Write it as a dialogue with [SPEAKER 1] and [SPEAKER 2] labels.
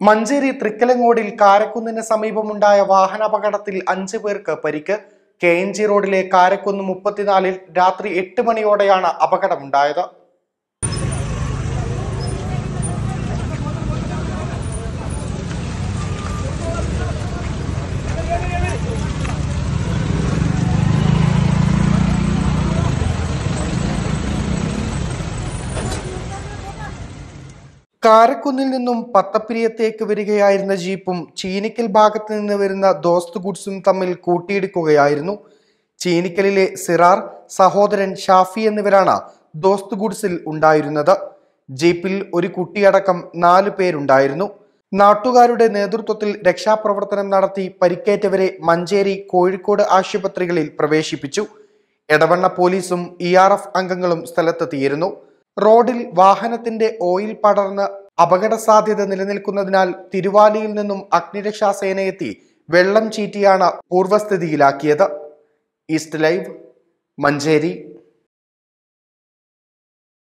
[SPEAKER 1] മഞ്ചേരി തൃക്കലങ്ങോടിൽ കാരക്കുന്നിന് സമീപമുണ്ടായ വാഹനാപകടത്തിൽ അഞ്ചു പേർക്ക് പരിക്ക്. കെ എൻ ജി റോഡിലെ കാരക്കുന്ന് മുപ്പത്തിനാലിൽ രാത്രി എട്ട് മണിയോടെയാണ് അപകടമുണ്ടായത്. കാരക്കുന്നിൽ നിന്നും പത്തപ്പിരിയത്തേക്ക് വരികയായിരുന്ന ജീപ്പും ചീനിക്കൽ ഭാഗത്ത് നിന്ന് വരുന്ന ദോസ്ത് ഗുഡ്സും തമ്മിൽ കൂട്ടിയിടിക്കുകയായിരുന്നു. ചീനിക്കലിലെ സിറാർ സഹോദരൻ ഷാഫി എന്നിവരാണ് ദോസ്ത് ഗുഡ്സിൽ ഉണ്ടായിരുന്നത്. ജീപ്പിൽ ഒരു കുട്ടിയടക്കം നാലു പേരുണ്ടായിരുന്നു. നാട്ടുകാരുടെ നേതൃത്വത്തിൽ രക്ഷാപ്രവർത്തനം നടത്തി പരിക്കേറ്റവരെ മഞ്ചേരി കോഴിക്കോട് ആശുപത്രികളിൽ പ്രവേശിപ്പിച്ചു. എടവണ്ണ പോലീസും ഇ അംഗങ്ങളും സ്ഥലത്തെത്തിയിരുന്നു. റോഡിൽ വാഹനത്തിന്റെ ഓയിൽ പടർന്ന് അപകട സാധ്യത നിലനിൽക്കുന്നതിനാൽ തിരുവാലിയിൽ നിന്നും അഗ്നിരക്ഷാ സേനയെത്തി വെള്ളം ചീറ്റിയാണ് പൂർവസ്ഥിതിയിലാക്കിയത്. East live Manjeri.